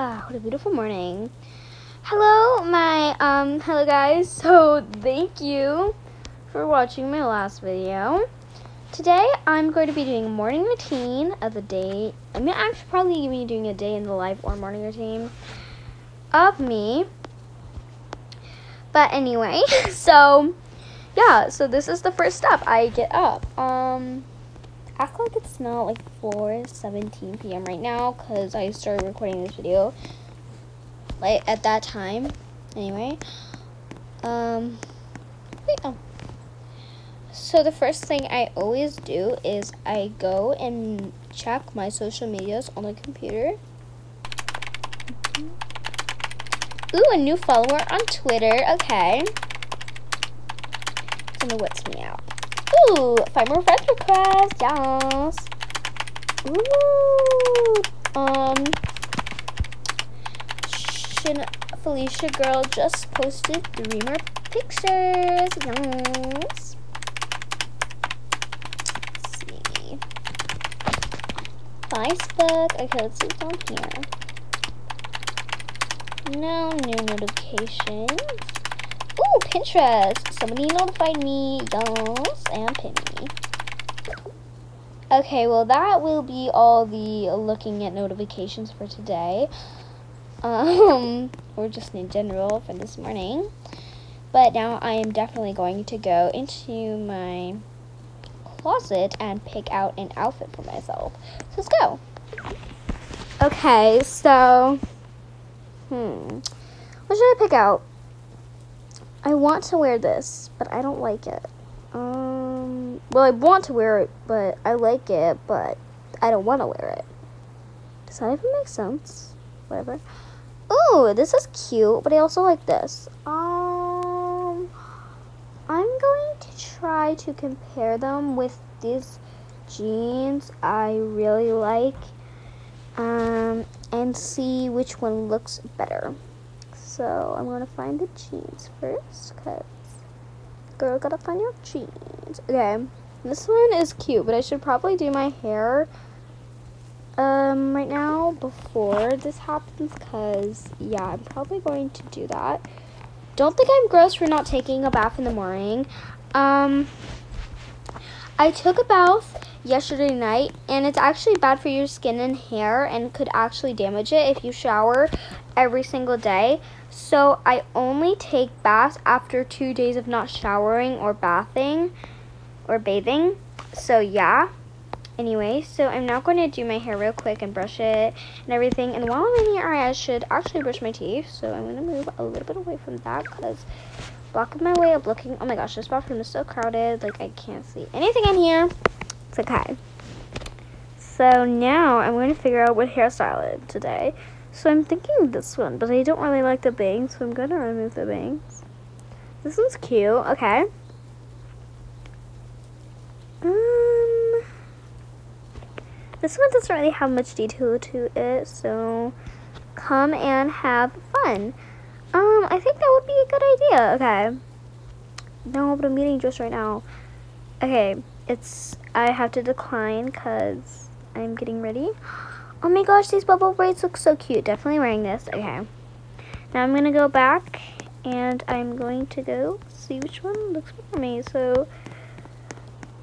Ah, what a beautiful morning. Hello, my, um, hello guys. So, thank you for watching my last video. Today, I'm going to be doing a morning routine of the day. I'm actually probably be doing a day in the life or morning routine of me. But anyway, so, yeah, so this is the first step. I get up. Um, act like it's not like 4:17 p.m. right now because I started recording this video like at that time. Anyway, um, wait, oh. So the first thing I always do is I go and check my social medias on the computer. Ooh, a new follower on Twitter. Okay. Gonna what's me out. Ooh, five more friend requests. Yes. Ooh. Um. Shin Felicia girl just posted three more pictures. Yes. Let's see. Facebook. Okay, let's see what's on here. No new notifications. Pinterest. Somebody notified me. Yes, and Penny. Okay, well that will be all the looking at notifications for today. Um, or just in general for this morning. But now I am definitely going to go into my closet and pick out an outfit for myself. So let's go. Okay, so Hmm. What should I pick out? I want to wear this, but I don't like it. Um, well, I want to wear it, but I like it, but I don't want to wear it. Does that even make sense? Whatever. Ooh, this is cute, but I also like this. Um, I'm going to try to compare them with these jeans I really like um, and see which one looks better. So I'm gonna find the jeans first, cause girl gotta find your jeans. Okay, this one is cute, but I should probably do my hair um right now before this happens, cause yeah, I'm probably going to do that. Don't think I'm gross for not taking a bath in the morning. Um, I took a bath yesterday night and it's actually bad for your skin and hair and could actually damage it if you shower every single day. So I only take baths after two days of not showering or bathing or bathing. So yeah. Anyway, so I'm now going to do my hair real quick and brush it and everything. And while I'm in here, I should actually brush my teeth. So I'm going to move a little bit away from that because blocking my way of looking. Oh my gosh, this bathroom is so crowded. Like I can't see anything in here. It's okay. So now I'm going to figure out what hairstyle today. So I'm thinking this one, but I don't really like the bangs, so I'm going to remove the bangs. This one's cute. Okay. Um, this one doesn't really have much detail to it, so come and have fun. Um, I think that would be a good idea. Okay. No, but I'm eating just right now. Okay, it's I have to decline because I'm getting ready. Oh my gosh, these bubble braids look so cute. Definitely wearing this. Okay. Now I'm going to go back and I'm going to go see which one looks for me. So,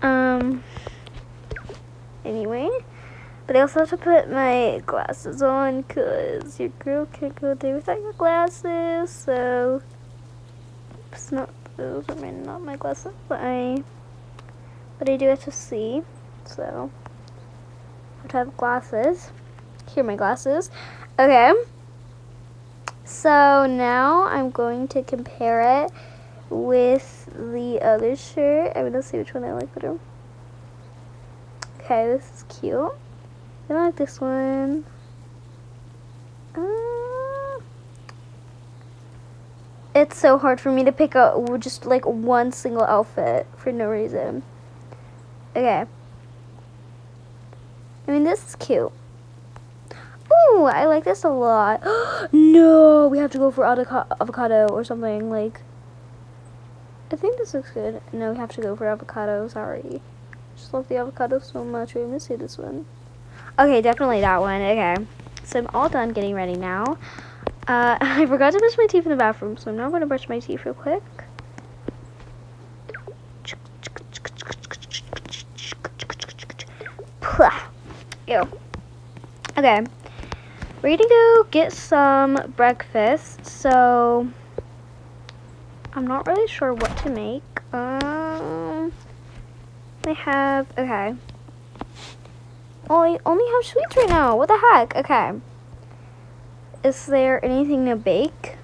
um, anyway. But I also have to put my glasses on because your girl can't go there without your glasses. So, it's not, those are not my glasses, but I but I do have to see. So, I have to have glasses. Here are my glasses. Okay. So now I'm going to compare it with the other shirt. I'm to see which one I like better. Okay, this is cute. I like this one. Uh, it's so hard for me to pick out just like one single outfit for no reason. Okay. I mean, this is cute. Ooh, I like this a lot. no, we have to go for avocado or something. Like, I think this looks good. No, we have to go for avocado. Sorry. just love the avocado so much. I'm gonna say this one. Okay, definitely that one. Okay. So I'm all done getting ready now. Uh, I forgot to brush my teeth in the bathroom, so I'm now going to brush my teeth real quick. Ew. Okay. We're gonna go get some breakfast, so I'm not really sure what to make. Um, I have, okay. Oh, I only have sweets right now. What the heck? Okay. Is there anything to bake?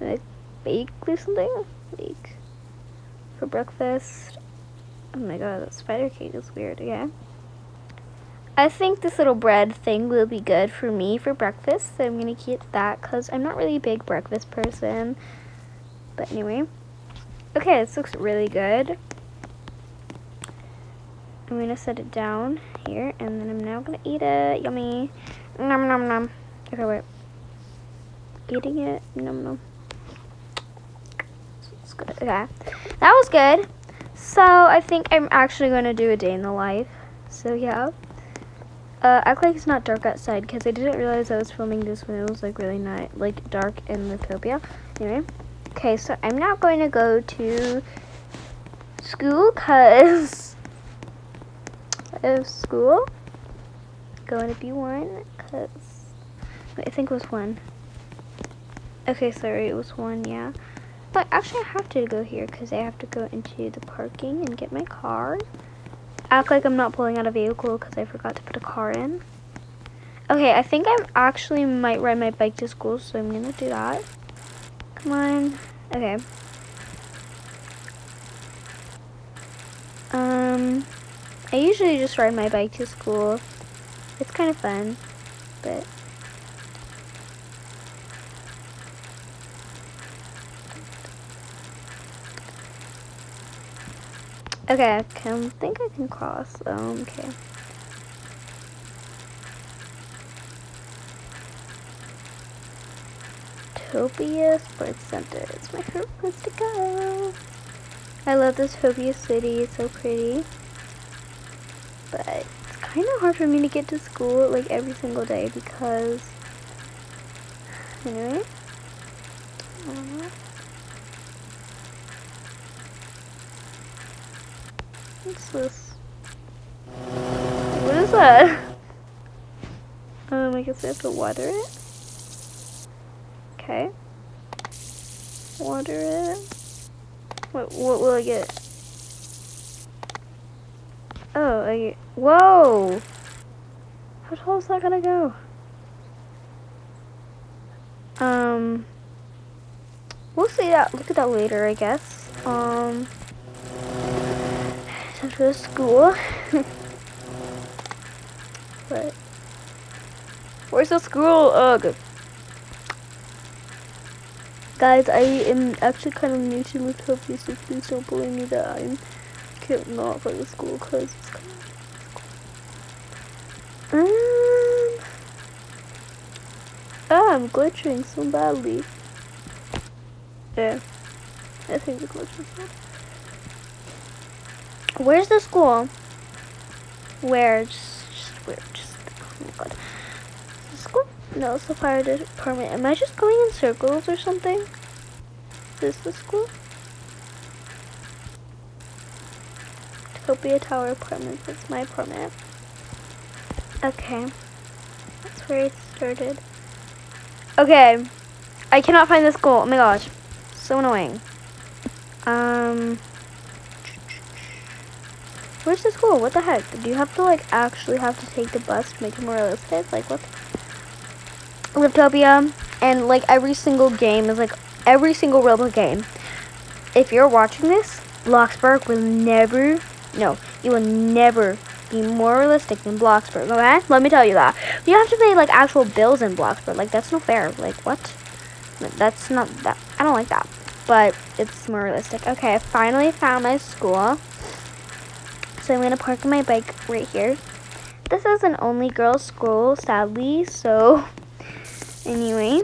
Like bake or something? Bake for breakfast. Oh my god, that spider cake is weird. Okay. I think this little bread thing will be good for me for breakfast. So I'm going to keep that because I'm not really a big breakfast person. But anyway. Okay, this looks really good. I'm going to set it down here. And then I'm now going to eat it. Yummy. Nom nom nom. Okay, wait. Eating it. Nom nom. It's good. Okay. That was good. So I think I'm actually going to do a day in the life. So yeah. Uh, act like it's not dark outside because I didn't realize I was filming this when it was like really night, like dark in Livetopia. Anyway, okay, so I'm now going to go to school because have school. Going to be one because I think it was one. Okay, sorry, it was one, yeah. But actually, I have to go here because I have to go into the parking and get my car act like I'm not pulling out a vehicle because I forgot to put a car in. Okay, I think I actually might ride my bike to school, so I'm going to do that. Come on. Okay. Um, I usually just ride my bike to school. It's kind of fun, but Okay, I can think I can cross. Um, okay. Topia Sports Center. It's my favorite place to go. I love this Topia city. It's so pretty. But it's kind of hard for me to get to school like every single day because anyway. What's this? What is that? Um, I guess I have to water it. Okay. Water it. What, what will I get? Oh, I get, whoa! How tall is that gonna go? Um, we'll see that, look at that later, I guess. Um, to school. but where's the school? Ugh. Guys, I am actually kind of new to Livetopia, so please don't believe me that I can't not find the school because it's kind of um, ah, I'm glitching so badly. Yeah, I think the glitch is bad. Where's the school? Where? Just, where? Just, oh my god. The school? No, it's the fire department. Am I just going in circles or something? Is this the school? Topia Tower Apartments. That's my apartment. Okay. That's where it started. Okay. I cannot find the school. Oh my gosh. So annoying. Um... Where's the school? What the heck? Do you have to like actually have to take the bus to make it more realistic? Like what? Livetopia and like every single game is like every single Roblox game. If you're watching this, Bloxburg will never, no, it will never be more realistic than Bloxburg, okay? Let me tell you that. You have to pay like actual bills in Bloxburg. Like that's no fair. Like what? That's not that. I don't like that. But it's more realistic. Okay, I finally found my school. So I'm going to park my bike right here. This is an only girls school, sadly. So anyway,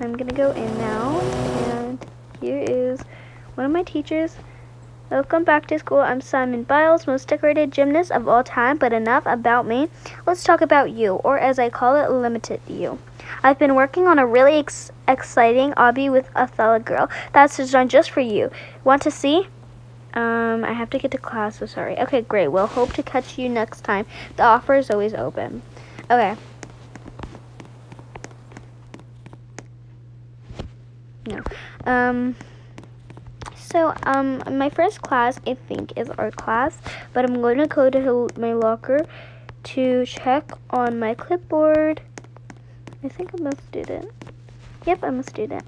I'm going to go in now. And here is one of my teachers. Welcome back to school. I'm Simone Biles, most decorated gymnast of all time, but enough about me. Let's talk about you, or as I call it, limited you. I've been working on a really ex- exciting obby with a Othello Girl that's designed just for you. Want to see? Um, I have to get to class, so sorry. Okay, great. We'll hope to catch you next time. The offer is always open. Okay. No. Um... So, um, my first class, I think, is art class, but I'm going to go to my locker to check on my clipboard. I think I'm a student. Yep, I'm a student.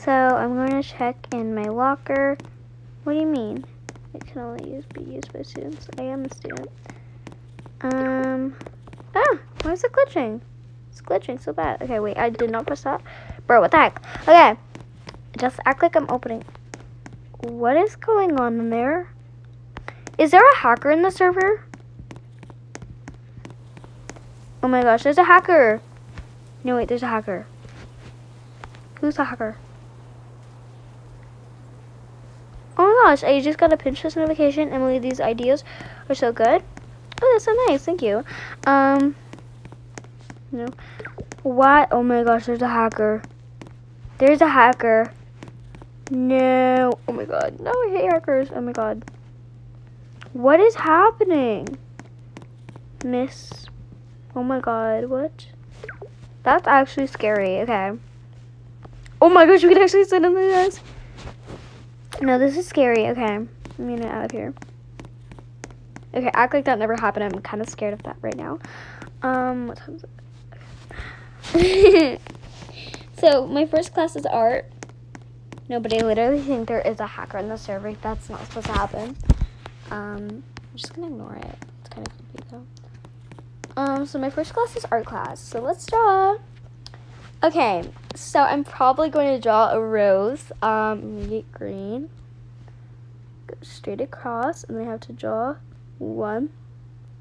So, I'm going to check in my locker. What do you mean? It can only use, be used by students. I am a student. Um, ah, why is it glitching? It's glitching so bad. Okay, wait, I did not press that. Bro, what the heck? Okay, just act like I'm opening what is going on in there? Is there a hacker in the server? Oh my gosh, there's a hacker. No, wait, there's a hacker. Who's the hacker? Oh my gosh, I just got a Pinterest notification. Emily, these ideas are so good. Oh, that's so nice. Thank you. Um, no. What? Oh my gosh, there's a hacker. There's a hacker. No. Oh my god. No, I hate hackers. Oh my god. What is happening? Miss. Oh my god. What? That's actually scary. Okay. Oh my gosh, we can actually sit in the desk. No, this is scary. Okay. I'm gonna out of here. Okay, act like that never happened. I'm kind of scared of that right now. Um, what time is it? so, my first class is art. No, but I literally think there is a hacker in the server. That's not supposed to happen. Um, I'm just gonna ignore it. It's kind of creepy though. Um, so my first class is art class. So let's draw. Okay, so I'm probably going to draw a rose. Um, make green. Go straight across, and I have to draw one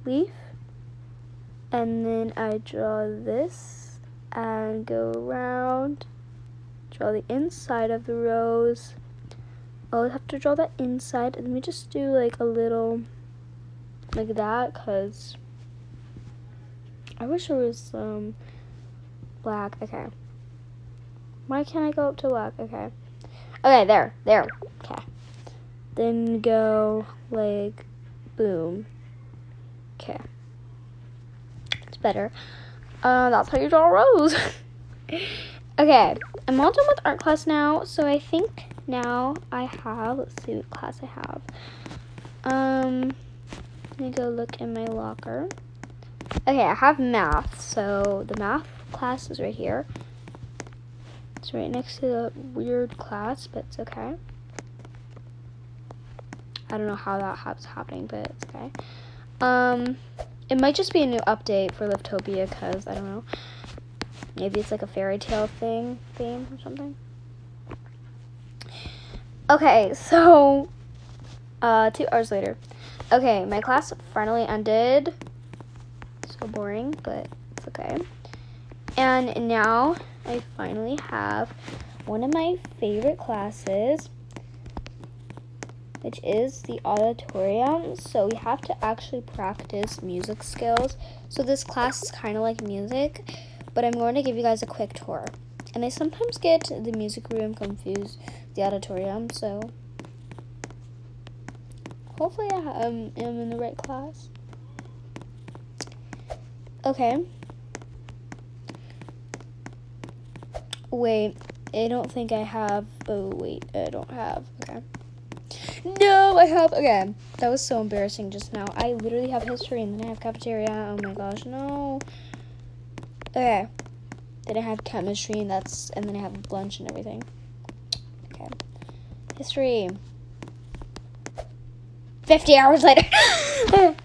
leaf. And then I draw this and go around draw the inside of the rose. I'll have to draw that inside. And let me just do like a little like that because I wish there was some black. Okay. Why can't I go up to black? Okay. Okay, there. There. Okay. Then go like boom. Okay. It's better. Uh, that's how you draw a rose. okay. I'm all done with art class now, so I think now I have, let's see what class I have. Um, let me go look in my locker. Okay, I have math, so the math class is right here. It's right next to the weird class, but it's okay. I don't know how that that's happening, but it's okay. Um, it might just be a new update for Livetopia, because, I don't know. Maybe it's like a fairy tale thing, theme or something. Okay, so uh, two hours later. Okay, my class finally ended. So boring, but it's okay. And now I finally have one of my favorite classes, which is the auditorium. So we have to actually practice music skills. So this class is kind of like music but I'm going to give you guys a quick tour. And I sometimes get the music room confused, the auditorium, so hopefully I um, am in the right class. Okay. Wait, I don't think I have, oh wait, I don't have, okay. No, I have, okay. That was so embarrassing just now. I literally have history and then I have cafeteria. Oh my gosh, no. Okay. Then I have chemistry, and that's, and then I have lunch and everything. Okay. History. 50 hours later.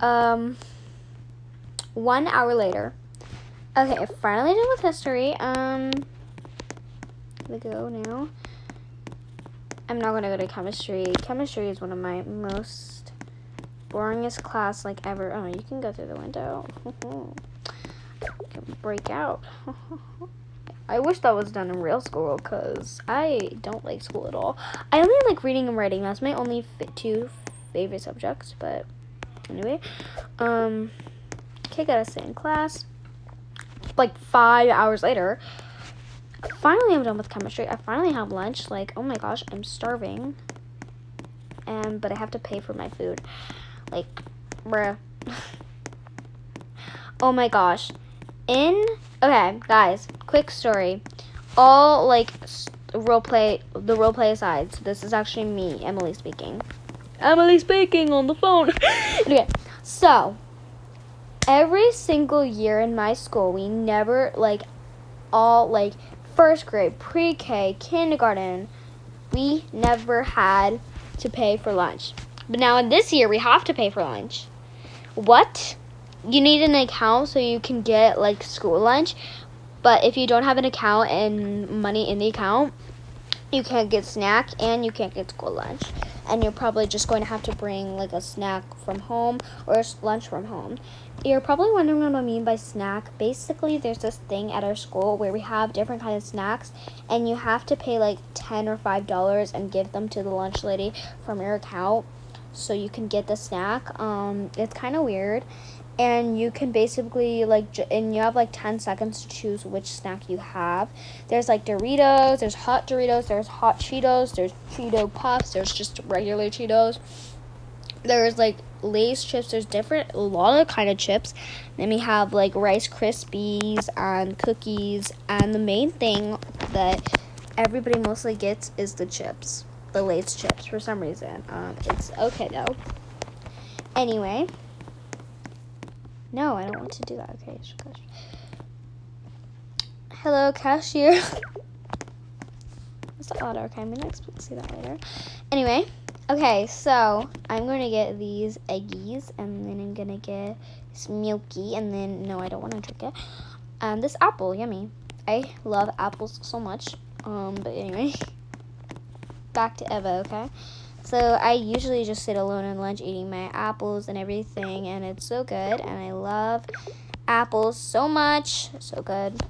um, one hour later. Okay, finally done with history. Um, gonna go now. I'm not gonna go to chemistry. Chemistry is one of my most boringest class like ever. Oh, you can go through the window. can break out. I wish that was done in real school because I don't like school at all. I only like reading and writing. That's my only two favorite subjects. But anyway, um, okay, gotta stay in class. Like five hours later, finally I'm done with chemistry. I finally have lunch. Like, oh my gosh, I'm starving. And but I have to pay for my food. Like, bruh. oh my gosh. In okay, guys, quick story. All like role play the role play aside. So this is actually me, Emily speaking. Emily speaking on the phone. okay. So, every single year in my school, we never like all like first grade, pre-K, kindergarten, we never had to pay for lunch. But now in this year, we have to pay for lunch. What? You need an account so you can get like school lunch. But if you don't have an account and money in the account, you can't get snack and you can't get school lunch. And you're probably just going to have to bring like a snack from home or lunch from home. You're probably wondering what I mean by snack. Basically, there's this thing at our school where we have different kinds of snacks, and you have to pay like ten or five dollars and give them to the lunch lady from your account, so you can get the snack. Um, it's kind of weird, and you can basically like, and you have like ten seconds to choose which snack you have. There's like Doritos, there's hot Doritos, there's hot Cheetos, there's Cheeto puffs, there's just regular Cheetos there's like Lay's chips. There's different, a lot of kind of chips. Then we have like Rice Krispies and cookies. And the main thing that everybody mostly gets is the chips, the Lay's chips for some reason. Um, it's okay though. Anyway, no, I don't want to do that. Okay, hello cashier. What's the order? Okay, I'm gonna see that later. Anyway. Okay, so I'm to get these eggies, and then I'm to get this milky, and then, no, I don't want to drink it. And this apple, yummy. I love apples so much. Um, but anyway, back to Eva, okay? So I usually just sit alone at lunch eating my apples and everything, and it's so good, and I love apples so much. So good.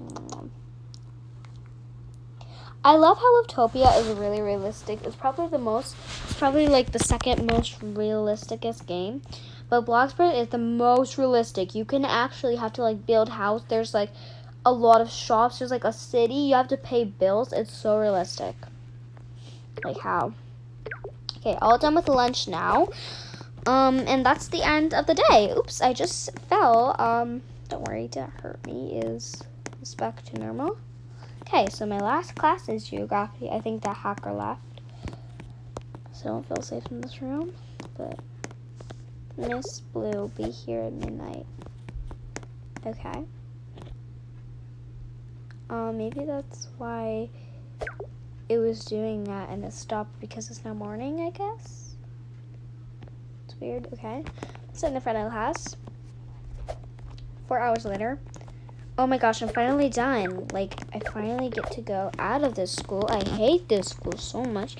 Mm. I love how Livetopia is really realistic. It's probably the most, it's probably like the second most realisticest game. But Bloxburg is the most realistic. You can actually have to like build house. There's like a lot of shops. There's like a city. You have to pay bills. It's so realistic. Like how? Okay, all done with lunch now. Um, and that's the end of the day. Oops, I just fell. Um, don't worry, didn't hurt me. Is is back to normal? Okay, so my last class is geography. I think that hacker left. So I don't feel safe in this room. But Miss Blue will be here at midnight. Okay. Um, maybe that's why it was doing that and it stopped because it's now morning, I guess. It's weird. Okay. Sit in the front of the house. Four hours later. Oh my gosh, I'm finally done. Like, I finally get to go out of this school. I hate this school so much.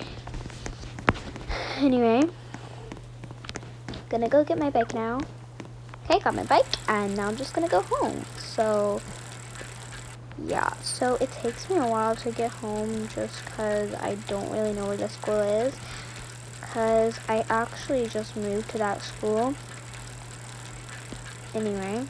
Anyway, gonna go get my bike now. Okay, got my bike, and now I'm just gonna go home. So, yeah, so it takes me a while to get home just because I don't really know where the school is. Because I actually just moved to that school. Anyway.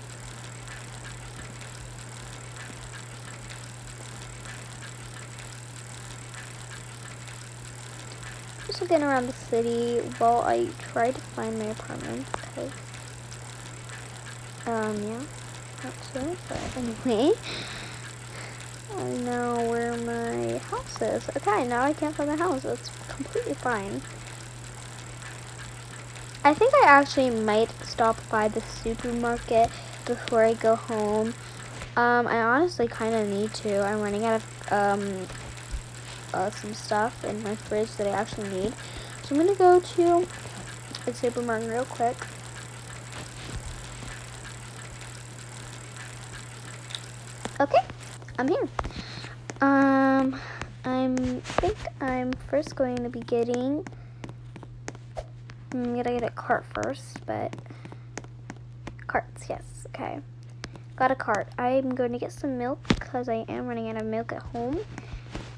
just looking around the city while I try to find my apartment. Cause, um, yeah, that's it. But anyway, I know where my house is. Okay, now I can't find my house. It's completely fine. I think I actually might stop by the supermarket before I go home. Um, I honestly kind of need to. I'm running out of um, uh, some stuff in my fridge that I actually need. So I'm going to go to the supermarket real quick. Okay, I'm here. Um, I'm think I'm first going to be getting. I'm gonna get a cart first, but carts, yes, okay. got a cart. I'm going to get some milk because I am running out of milk at home.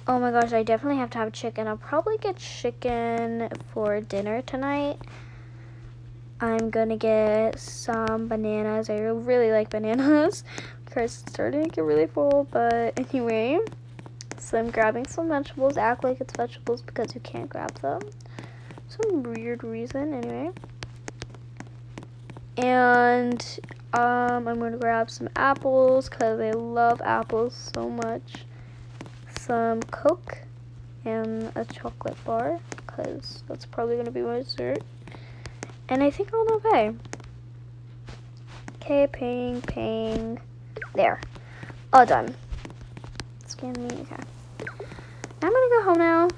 Oh my gosh, I definitely have to have chicken. I'll probably get chicken for dinner tonight. I'm gonna get some bananas. I really like bananas. Because it's starting to get really full, but anyway. So I'm grabbing some vegetables. Act like it's vegetables because you can't grab them. Some weird reason, anyway. And um, I'm going to grab some apples because I love apples so much. Some Coke and a chocolate bar because that's probably going to be my dessert. And I think I'll obey. Okay, paying, paying. There. All done. Scan me, okay. I'm gonna go home now.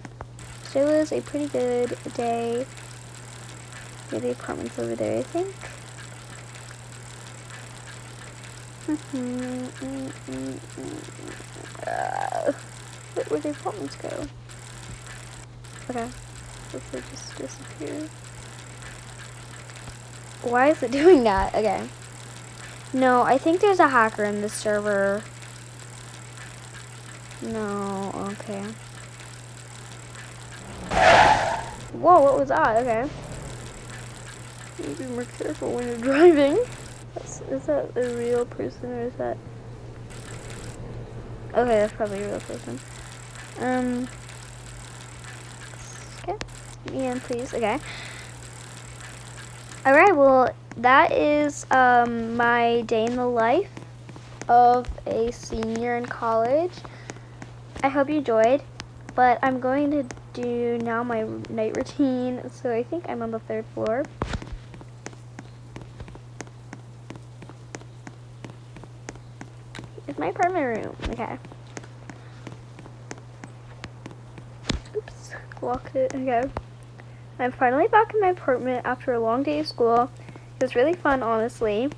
So it was a pretty good day. Yeah, the apartment's over there, I think. uh, where the apartments go? Okay. Let's just disappear. Why is it doing that? Okay. No, I think there's a hacker in the server. No, okay. Whoa, what was that? Okay. You need to be more careful when you're driving. That's, is that a real person or is that... Okay, that's probably a real person. Um... Okay. In, please. Okay. Alright, well, that is um, my day in the life of a senior in college. I hope you enjoyed, but I'm going to do now my night routine. So I think I'm on the third floor. It's my apartment room. Okay. Oops, locked it. Okay. I'm finally back in my apartment after a long day of school. It was really fun, honestly.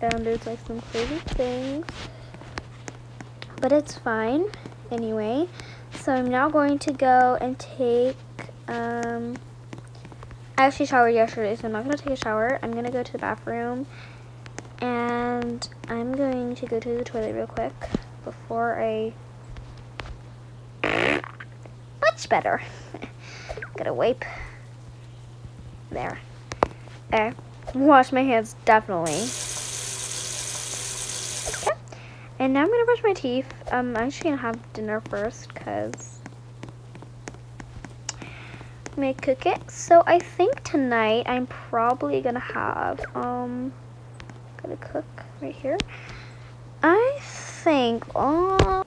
And there's like some crazy things. But it's fine. Anyway, so I'm now going to go and take, um, I actually showered yesterday, so I'm not going to take a shower. I'm going to go to the bathroom. And I'm going to go to the toilet real quick before I... Much better. Gotta wipe. There. There. Wash my hands, definitely. Okay. And now I'm gonna brush my teeth. Um, I'm actually gonna have dinner first, because I may cook it. So I think tonight I'm probably gonna have, um, gonna cook right here. I think, oh,